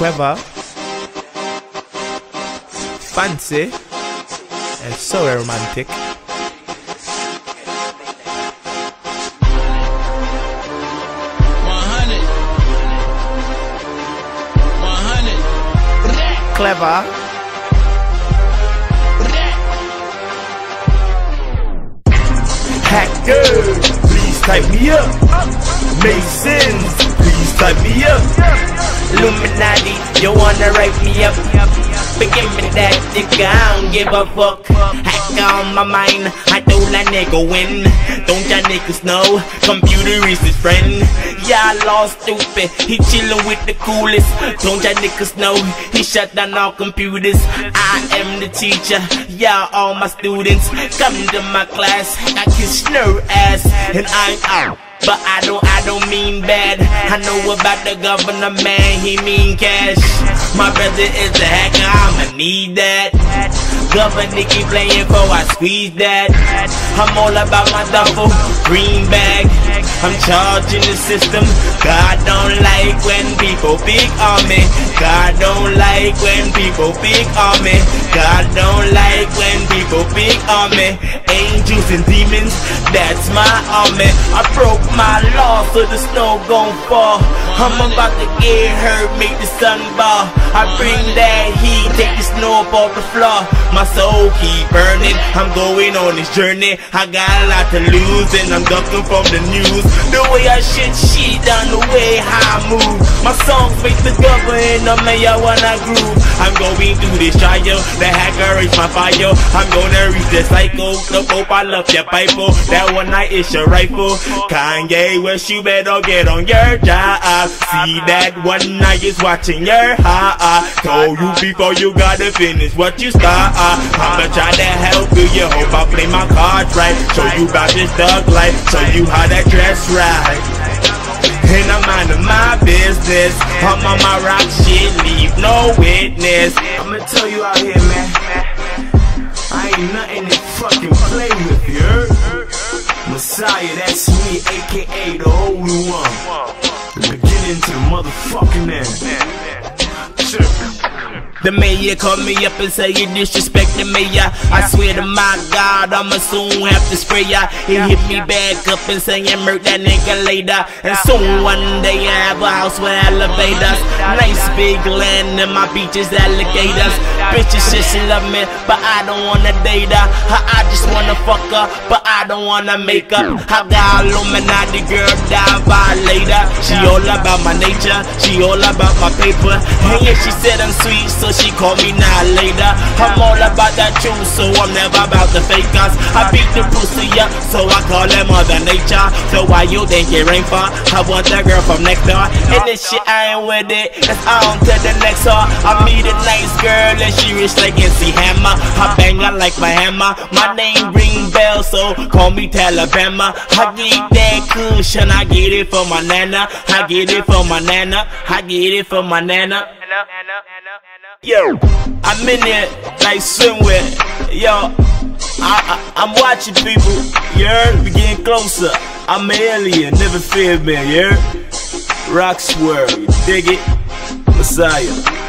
clever, fancy, and so romantic. Clever. Hacker, please type me up. Masons, please type me up. Illuminati, you wanna write me up? Forgive me that nigga, I don't give a fuck. Hack on my mind, I told that nigga win. Don't y'all niggas know? Computer is his friend. Yeah, I lost stupid. He chillin' with the coolest. Don't y'all niggas know? He shut down all computers. I am the teacher. Yeah, all my students come to my class. I kiss no ass, and I'm out. But I don't, I don't mean bad. I know about the governor, man, he mean cash. My brother is a hacker, I'ma need that. Governor keep playing for I squeeze that. I'm all about my duffel, green bag. I'm charging the system. God don't like when people pick on me. God don't like when people pick on me. God don't like when people pick on me. Angels and demons, that's my army. I broke my so the snow gon' fall. I'm about to get hurt, make the sun ball. I bring that heat, take the snow up off the floor. My soul keep burning, I'm going on this journey. I got a lot to lose and I'm ducking from the news. The way I shit shit down the way I move. My songs make the government the mayor wanna groove. I'm going through this trial, the hacker is my fire. I'm gonna reach the cycle, the pope I love your Bible. That one night is your rifle. Kanye West, you better get on your job. See that one night is watching your heart. Told you before you gotta finish what you start. I'ma try to help you, you hope I play my cards right. Show you about this thug life, show you how that dress right. Business. I'm on my rock shit, leave no witness. I'ma tell you out here, man. I ain't nothing to fucking play with, you heard? Messiah, that's me, aka the Holy One. The beginning to the motherfucking end. Sure. The mayor called me up and say you disrespect the mayor. I swear to my God, I'ma soon have to spray ya. He hit me back up and say you murk that nigga later. And soon one day A house with elevators. Nice big land and my beaches alligators. Bitches shit she love me, but I don't wanna date her. I just wanna fuck her, but I don't wanna make her. I got Illuminati girl, die violator. She all about my nature, she all about my paper. And yeah, she said I'm sweet, so she call me now later. I'm all about that truth, so I'm never about the fakers. I beat the pussy up, so I call them Mother Nature. So why you think it rain for? I want that girl from next door. And this shit, I ain't with it. It's on to the next door. I meet a nice girl, and she rich like MC Hammer. I bang her like my hammer. My name ring bell, so call me Alabama. I get that cushion, I get it for my nana. I get it for my nana. I get it for my nana. Yo, I'm in there like swimwear. Yo, I, I, am watching people. Heard? We getting closer. I'm an alien, never fear me. You heard? Rock swirl, dig it? Messiah.